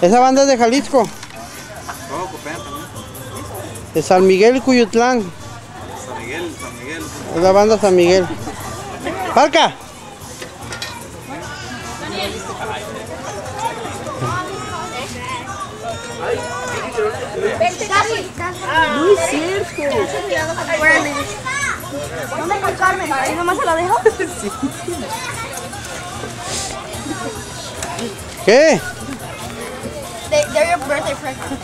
Esa banda es de Jalisco, de San Miguel Cuyutlán. San Miguel, San Miguel. Es la banda San Miguel. ¡Parca! Muy cierto. ¿Dónde está Carmen? ¿Ahí nomás se la dejo? ¿Qué? They, they're your birthday present.